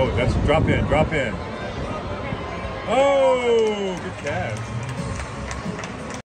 Oh, that's drop in, drop in. Oh, good catch.